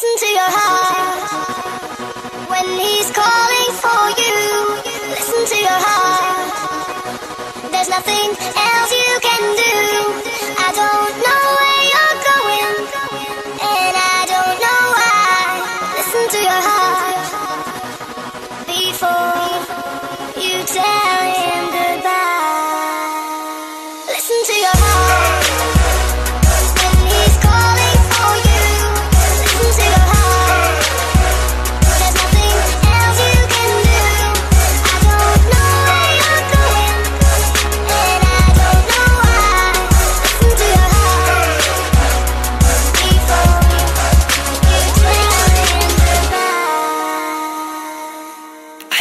Listen to your heart when he's calling for you. Listen to your heart. There's nothing else you can do. I don't know where you're going, and I don't know why. Listen to your heart before you tell him goodbye. Listen to your heart.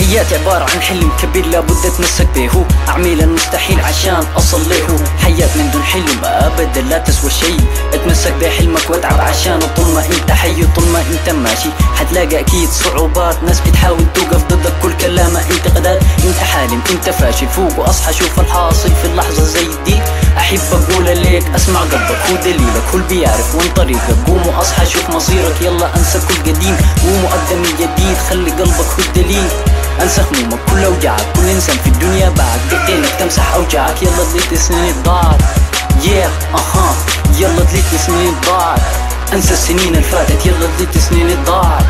حياتي عبارة عن حلم كبير لابد أتمسك به. اعمل المستحيل عشان أصل له. حياة من دون حلم ابدا لا تسوى شيء. أتمسك بحلمك واتعب عشانه طول ما انت حي طول ما أنت ماشي. حتلاقي أكيد صعوبات. ناس بتحاول توقف ضدك كل كلامها انتقادات. أنت حالم أنت فاشل. فوق وأصحى شوف الحاصل في اللحظة زي دي. احب ليك أسمع قلبك هو دليلك اللي بيعرف وين طريقك. قوم واصحى شوف مصيرك يلا أنسى كل قديم. قوم وابدا من جديد خلي قلبك هو الدليل. أنسى همومك كل أوجاعك كل إنسان في الدنيا بعد بايدينك تمسح أوجاعك يلا دليت سنين ضاعت yeah أها. يلا دليت سنين ضاعت أنسى السنين اللي فاتت يلا دليت سنين ضاعت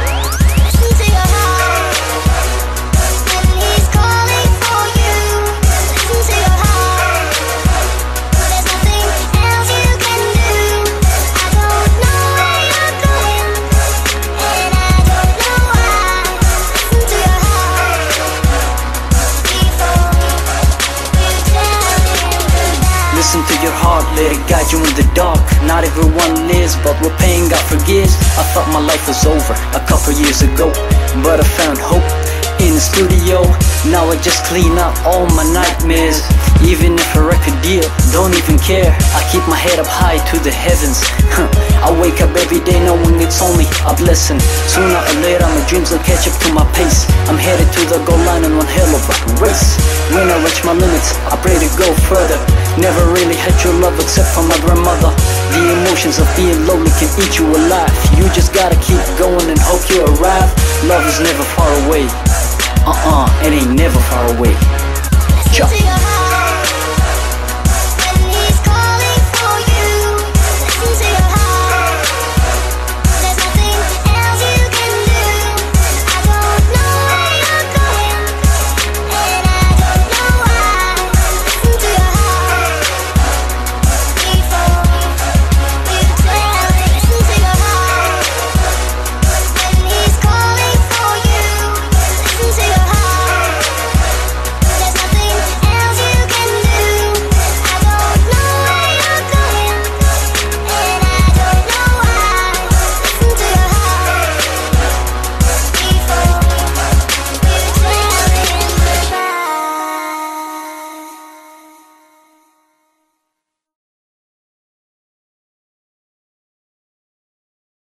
Listen to your heart, let it guide you in the dark. Not everyone lives, but we're God forgives. I thought my life was over a couple years ago, but I found hope in the studio. Now I just clean up all my nightmares. Even if a record deal, don't even care. I keep my head up high to the heavens. I wake up every day knowing it's only a blessing. Sooner or later, my dreams will catch up to my pace. I'm headed to the goal line in one hell of a race. When I reach my limits, I pray to go further. Except for my grandmother. The emotions of being lonely can eat you alive. You just gotta keep going and hope you arrive. Love is never far away. Uh uh, it ain't never far away.